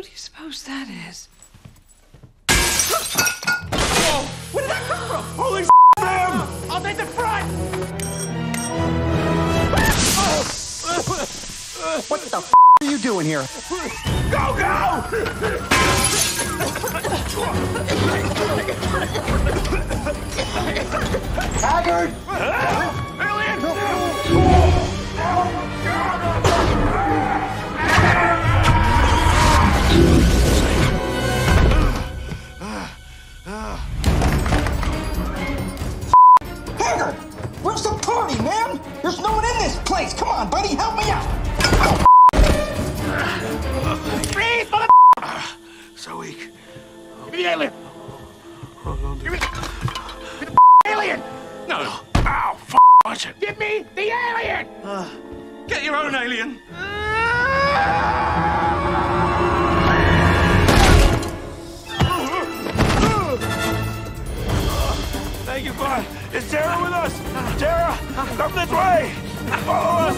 Who do you suppose that is? Whoa! Where did that come from? Holy ma'am! I'll take the front! What the f are you doing here? Go, go! place. Come on, buddy, help me out. Freeze, mother... So weak. Give me the alien! Give me... Give me the alien! No. Ow, f watch it. Give me the alien! Get your own alien. Thank you, God. Is Tara with us? Tara, come this way. Follow us.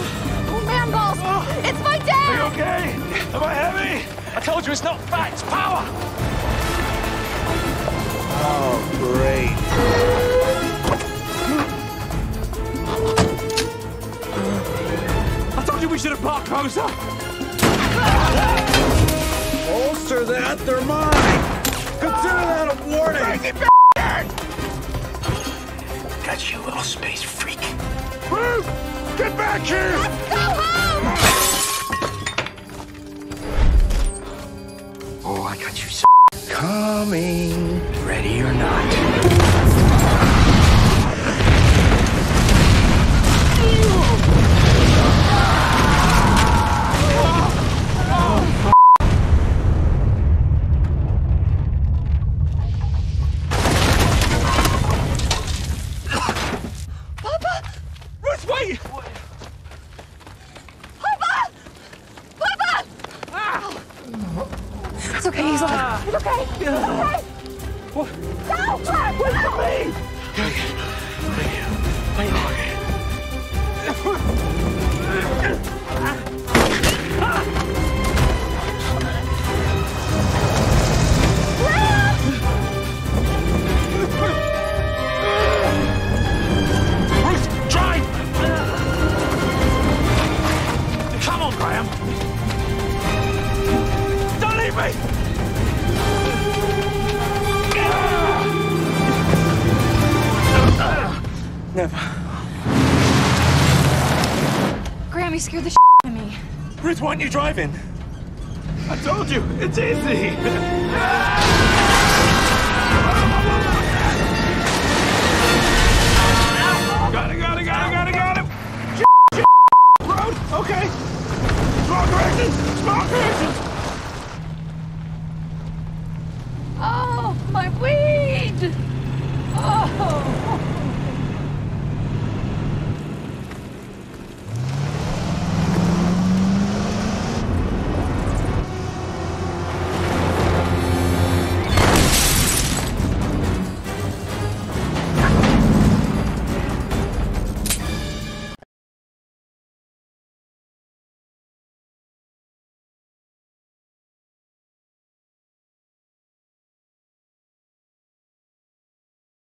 Oh, man balls! Oh. It's my dad! Are you okay? Am I heavy? I told you it's not fat, it's power! Oh, great! I told you we should have parked closer! Holster that. They're mine. Consider that a warning. Got you, little space freak. Get back here. Let's Go home! Oh, I got you, s***. Coming. Ready or not. Wait! Papa! Papa! It's okay, he's alive. It's okay. It's okay. Don't try! Wait for me! Ruth, Don't leave me! Grammy scared the shit out of me. Ruth, why aren't you driving? I told you, it's easy!